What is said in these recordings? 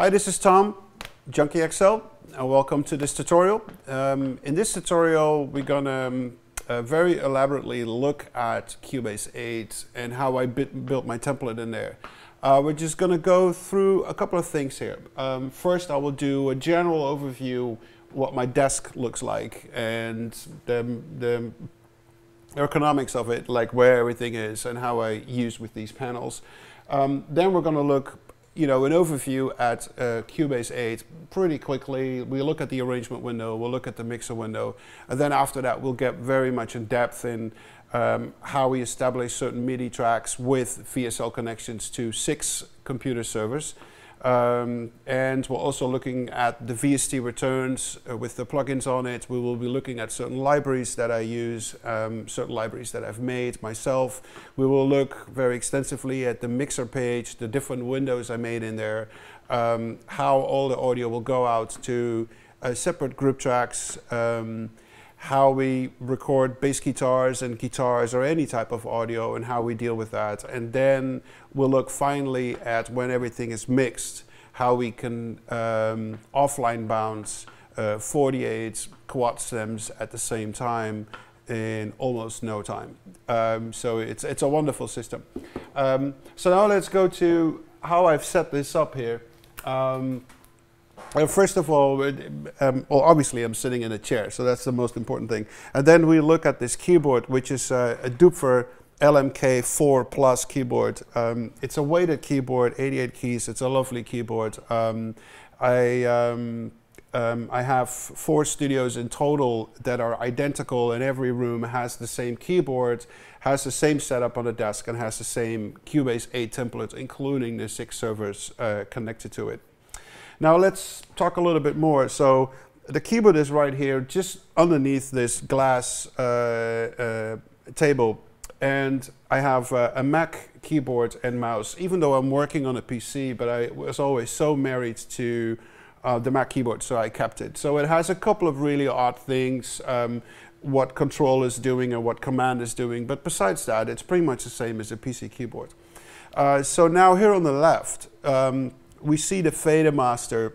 Hi, this is Tom, Junkie XL, and welcome to this tutorial. Um, in this tutorial, we're gonna um, uh, very elaborately look at Cubase 8 and how I built my template in there. Uh, we're just gonna go through a couple of things here. Um, first, I will do a general overview what my desk looks like and the, the ergonomics of it, like where everything is and how I use with these panels. Um, then we're going to look you know, an overview at uh, Cubase 8 pretty quickly. We look at the arrangement window, we'll look at the mixer window, and then after that we'll get very much in depth in um, how we establish certain MIDI tracks with VSL connections to six computer servers. Um, and we're also looking at the VST returns uh, with the plugins on it. We will be looking at certain libraries that I use, um, certain libraries that I've made myself. We will look very extensively at the mixer page, the different windows I made in there, um, how all the audio will go out to uh, separate group tracks, um, how we record bass guitars and guitars or any type of audio and how we deal with that. And then we'll look finally at when everything is mixed, how we can um, offline bounce uh, 48 quad stems at the same time in almost no time. Um, so it's, it's a wonderful system. Um, so now let's go to how I've set this up here. Um, uh, first of all, um, well, obviously I'm sitting in a chair, so that's the most important thing. And then we look at this keyboard, which is uh, a Doepfer LMK4 Plus keyboard. Um, it's a weighted keyboard, 88 keys. It's a lovely keyboard. Um, I, um, um, I have four studios in total that are identical, and every room has the same keyboard, has the same setup on the desk, and has the same Cubase 8 template, including the six servers uh, connected to it. Now let's talk a little bit more. So the keyboard is right here, just underneath this glass uh, uh, table. And I have uh, a Mac keyboard and mouse, even though I'm working on a PC, but I was always so married to uh, the Mac keyboard, so I kept it. So it has a couple of really odd things, um, what control is doing and what command is doing. But besides that, it's pretty much the same as a PC keyboard. Uh, so now here on the left, um, we see the Fader Master,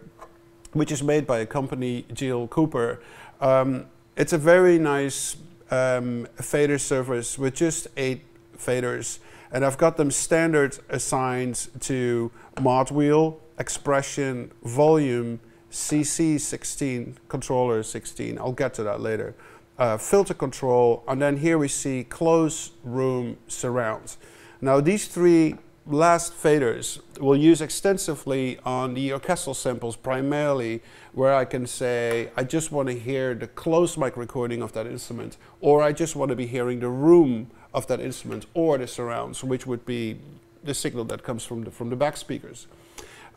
which is made by a company, JL Cooper. Um, it's a very nice um, fader service with just eight faders. And I've got them standard assigned to mod wheel, expression, volume, CC16, controller 16. I'll get to that later. Uh, filter control, and then here we see close room surround. Now these three last faders we'll use extensively on the orchestral samples primarily where I can say I just want to hear the close mic recording of that instrument or I just want to be hearing the room of that instrument or the surrounds which would be the signal that comes from the, from the back speakers.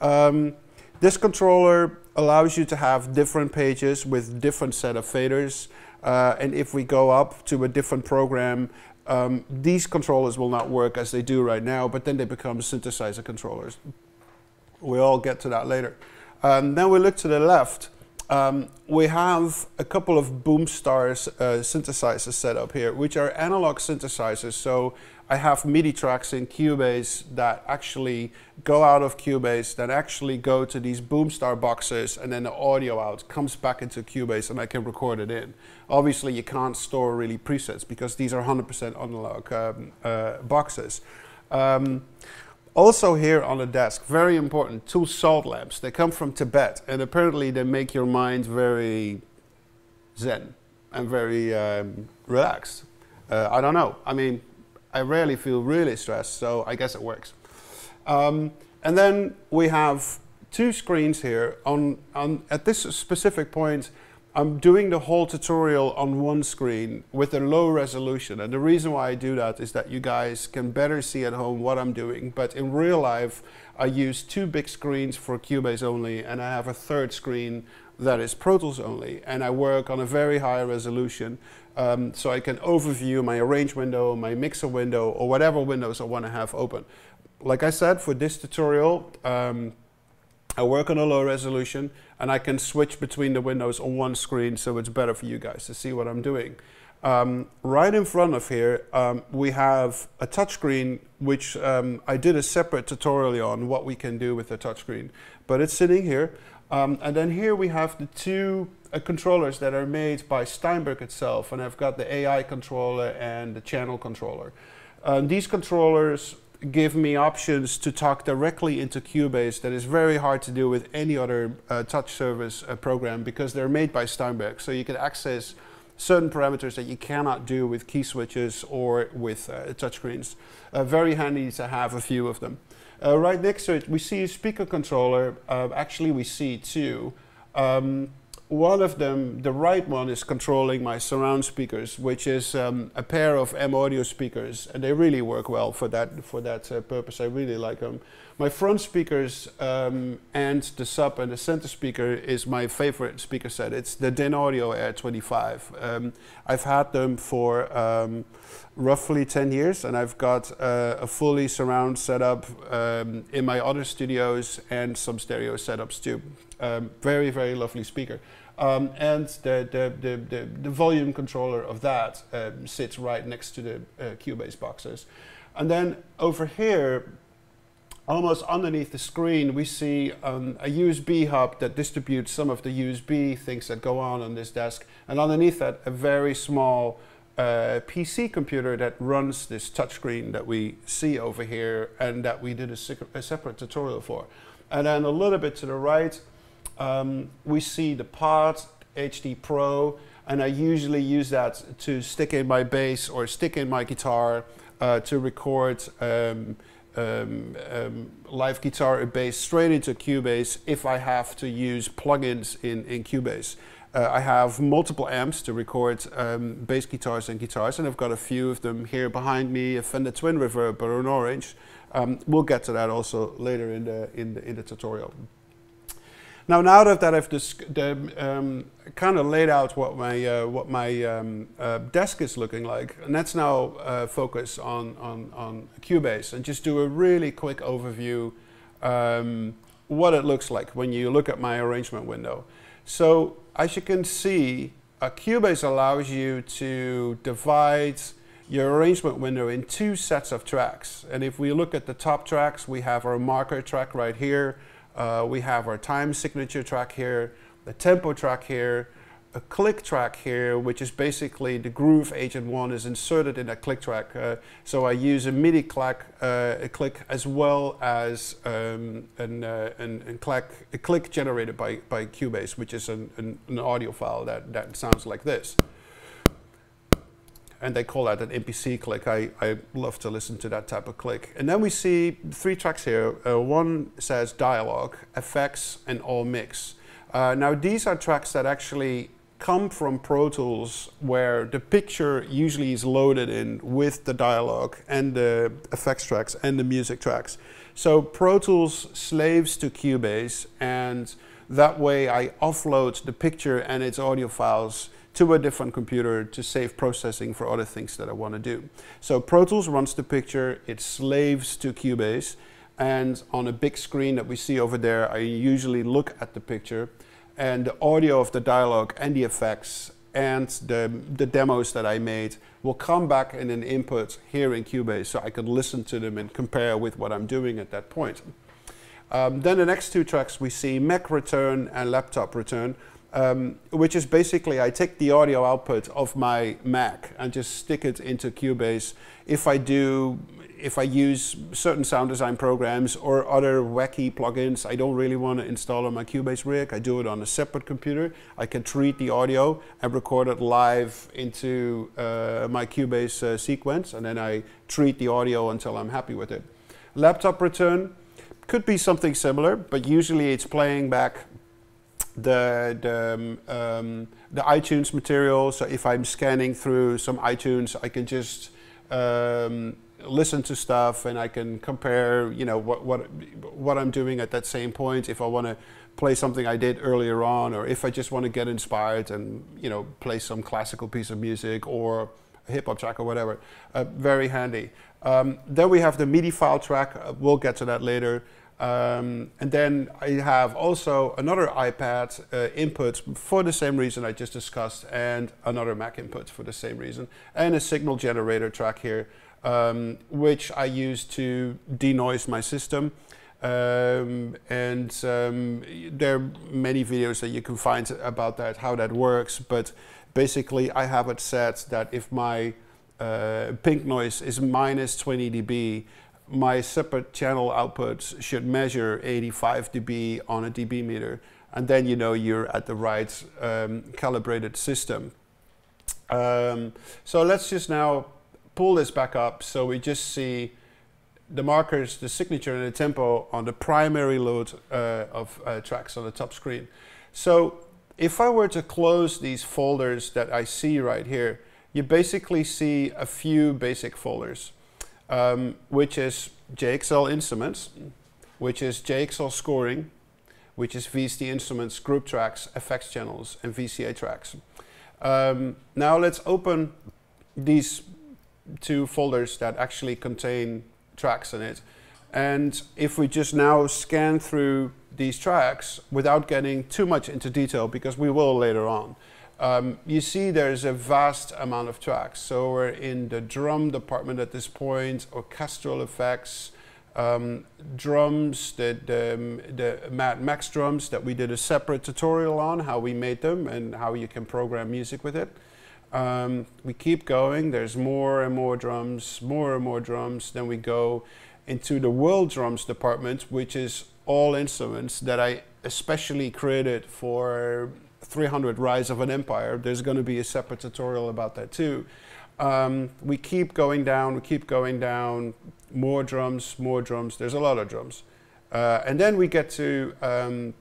Um, this controller allows you to have different pages with different set of faders uh, and if we go up to a different program um, these controllers will not work as they do right now, but then they become synthesizer controllers. We'll all get to that later. Um, then we look to the left. Um, we have a couple of Boomstars uh, synthesizers set up here, which are analog synthesizers. So I have MIDI tracks in Cubase that actually go out of Cubase, that actually go to these Boomstar boxes, and then the audio out comes back into Cubase, and I can record it in. Obviously, you can't store really presets because these are 100% analog um, uh, boxes. Um, also here on the desk, very important, two salt lamps. They come from Tibet and apparently they make your mind very zen and very um, relaxed. Uh, I don't know. I mean, I rarely feel really stressed, so I guess it works. Um, and then we have two screens here. On, on, at this specific point, I'm doing the whole tutorial on one screen with a low resolution. And the reason why I do that is that you guys can better see at home what I'm doing. But in real life, I use two big screens for Cubase only, and I have a third screen that is Pro Tools only. And I work on a very high resolution. Um, so I can overview my arrange window, my mixer window, or whatever windows I want to have open. Like I said, for this tutorial, um, I work on a low resolution and I can switch between the windows on one screen so it's better for you guys to see what I'm doing. Um, right in front of here, um, we have a touchscreen, which um, I did a separate tutorial on what we can do with the touchscreen. But it's sitting here. Um, and then here we have the two uh, controllers that are made by Steinberg itself. And I've got the AI controller and the channel controller. These controllers give me options to talk directly into Cubase that is very hard to do with any other uh, touch service uh, program because they're made by Steinberg. So you can access certain parameters that you cannot do with key switches or with uh, touchscreens. Uh, very handy to have a few of them. Uh, right next to it, we see a speaker controller. Uh, actually, we see two. Um, one of them, the right one, is controlling my surround speakers, which is um, a pair of M Audio speakers, and they really work well for that for that uh, purpose. I really like them. My front speakers um, and the sub and the center speaker is my favorite speaker set. It's the Dynaudio Air 25. Um, I've had them for um, roughly 10 years, and I've got uh, a fully surround setup um, in my other studios and some stereo setups too. Um, very, very lovely speaker. Um, and the, the, the, the, the volume controller of that um, sits right next to the uh, Cubase boxes. And then over here, almost underneath the screen, we see um, a USB hub that distributes some of the USB things that go on on this desk. And underneath that, a very small uh, PC computer that runs this touchscreen that we see over here and that we did a, a separate tutorial for. And then a little bit to the right, um, we see the Pod HD Pro, and I usually use that to stick in my bass or stick in my guitar uh, to record um, um, um live guitar or bass straight into Cubase if I have to use plugins in, in Cubase. Uh, I have multiple amps to record um, bass guitars and guitars, and I've got a few of them here behind me, a Fender Twin Reverb or an Orange. Um, we'll get to that also later in the, in the, in the tutorial. Now, now that I've um, kind of laid out what my uh, what my um, uh, desk is looking like, and let's now uh, focus on, on on Cubase and just do a really quick overview um, what it looks like when you look at my arrangement window. So, as you can see, a Cubase allows you to divide your arrangement window in two sets of tracks. And if we look at the top tracks, we have our marker track right here. Uh, we have our time signature track here, the tempo track here, a click track here, which is basically the groove agent one is inserted in that click track. Uh, so I use a MIDI click, uh, a click as well as um, an, uh, an, an click, a click generated by, by Cubase, which is an, an, an audio file that, that sounds like this and they call that an MPC click. I, I love to listen to that type of click. And then we see three tracks here. Uh, one says dialogue, effects, and all mix. Uh, now these are tracks that actually come from Pro Tools where the picture usually is loaded in with the dialogue and the effects tracks and the music tracks. So Pro Tools slaves to Cubase and that way I offload the picture and its audio files to a different computer to save processing for other things that I want to do. So Pro Tools runs the picture, it slaves to Cubase, and on a big screen that we see over there, I usually look at the picture, and the audio of the dialogue and the effects and the, the demos that I made will come back in an input here in Cubase so I can listen to them and compare with what I'm doing at that point. Um, then the next two tracks we see Mac return and laptop return um, which is basically I take the audio output of my Mac and just stick it into Cubase. If I do, if I use certain sound design programs or other wacky plugins I don't really want to install on my Cubase rig, I do it on a separate computer. I can treat the audio and record it live into uh, my Cubase uh, sequence and then I treat the audio until I'm happy with it. Laptop return could be something similar, but usually it's playing back the the, um, um, the iTunes material. So if I'm scanning through some iTunes, I can just um, listen to stuff and I can compare, you know, what what what I'm doing at that same point. If I want to play something I did earlier on, or if I just want to get inspired and you know play some classical piece of music or a hip hop track or whatever, uh, very handy. Um, then we have the MIDI file track. Uh, we'll get to that later. Um, and then I have also another iPad uh, input for the same reason I just discussed, and another Mac input for the same reason, and a signal generator track here, um, which I use to denoise my system. Um, and um, there are many videos that you can find about that, how that works. But basically, I have it set that if my uh, pink noise is minus 20 dB, my separate channel outputs should measure 85 dB on a dB meter. And then you know you're at the right um, calibrated system. Um, so let's just now pull this back up so we just see the markers, the signature and the tempo on the primary load uh, of uh, tracks on the top screen. So if I were to close these folders that I see right here, you basically see a few basic folders um, which is JXL Instruments, which is JXL Scoring, which is VST Instruments, Group Tracks, FX Channels, and VCA Tracks. Um, now let's open these two folders that actually contain tracks in it. And if we just now scan through these tracks without getting too much into detail, because we will later on, um, you see there's a vast amount of tracks. So we're in the drum department at this point, orchestral effects, um, drums, the, the, the Mad Max drums that we did a separate tutorial on, how we made them and how you can program music with it. Um, we keep going, there's more and more drums, more and more drums. Then we go into the world drums department, which is all instruments that I especially created for 300 Rise of an Empire. There's going to be a separate tutorial about that too. Um, we keep going down, we keep going down, more drums, more drums. There's a lot of drums. Uh, and then we get to um,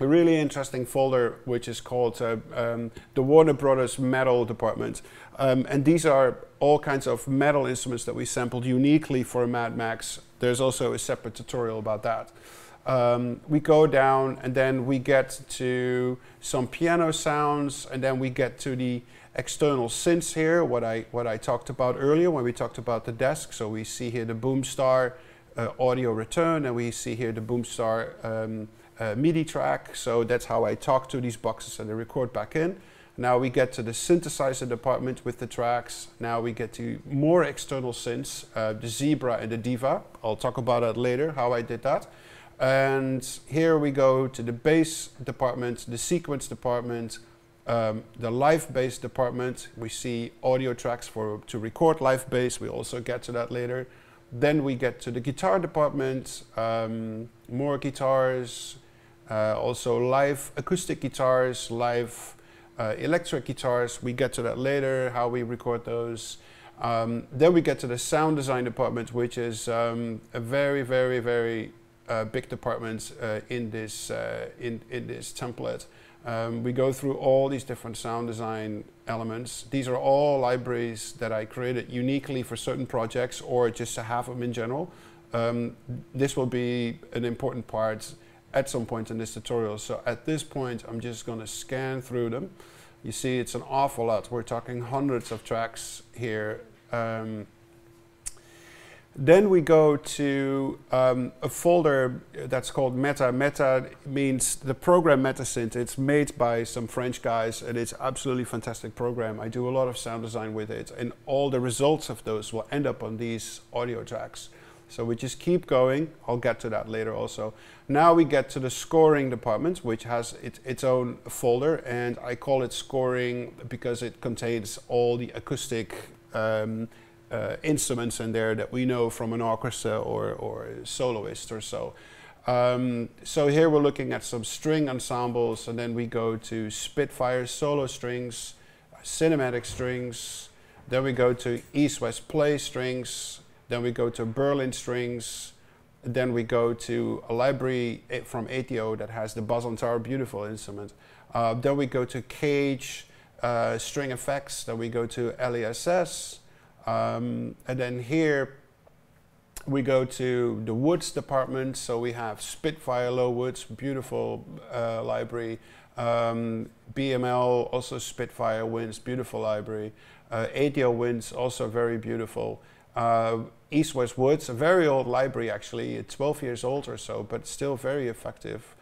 a really interesting folder which is called uh, um, the Warner Brothers Metal Department. Um, and these are all kinds of metal instruments that we sampled uniquely for Mad Max. There's also a separate tutorial about that. Um, we go down and then we get to some piano sounds and then we get to the external synths here, what I, what I talked about earlier when we talked about the desk. So we see here the Boomstar uh, audio return and we see here the Boomstar um, uh, MIDI track. So that's how I talk to these boxes and they record back in. Now we get to the synthesizer department with the tracks. Now we get to more external synths, uh, the Zebra and the Diva. I'll talk about that later, how I did that. And here we go to the bass department, the sequence department, um, the live bass department. We see audio tracks for to record live bass. We also get to that later. Then we get to the guitar department, um, more guitars, uh, also live acoustic guitars, live uh, electric guitars. We get to that later, how we record those. Um, then we get to the sound design department, which is um, a very, very, very uh, big department uh, in this uh, in in this template. Um, we go through all these different sound design elements. These are all libraries that I created uniquely for certain projects or just to have them in general. Um, this will be an important part at some point in this tutorial. So at this point, I'm just going to scan through them. You see it's an awful lot. We're talking hundreds of tracks here. Um, then we go to um, a folder that's called Meta. Meta means the program Metasynth. It's made by some French guys and it's absolutely fantastic program. I do a lot of sound design with it and all the results of those will end up on these audio tracks. So we just keep going. I'll get to that later also. Now we get to the scoring department, which has it, its own folder and I call it scoring because it contains all the acoustic um, uh, instruments in there that we know from an orchestra or, or soloist or so. Um, so here we're looking at some string ensembles and then we go to Spitfire solo strings, cinematic strings, then we go to East-West play strings, then we go to Berlin strings, then we go to a library from 8Dio that has the Bazantar, beautiful instrument. Uh, then we go to Cage uh, string effects, then we go to LASS, um, and then here we go to the woods department. So we have Spitfire Low Woods, beautiful uh, library. Um, BML, also Spitfire Winds, beautiful library. Uh, 8Dio Winds, also very beautiful. Uh, East West Woods, a very old library actually, 12 years old or so, but still very effective.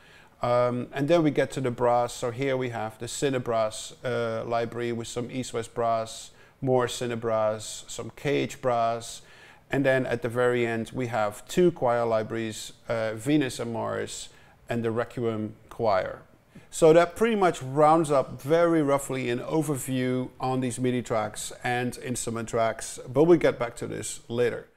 Um, and then we get to the brass. So here we have the Cinebrass uh, library with some East West brass, more Cinebrass, some cage brass. And then at the very end, we have two choir libraries, uh, Venus and Mars, and the Requiem Choir. So that pretty much rounds up very roughly an overview on these MIDI tracks and instrument tracks, but we'll get back to this later.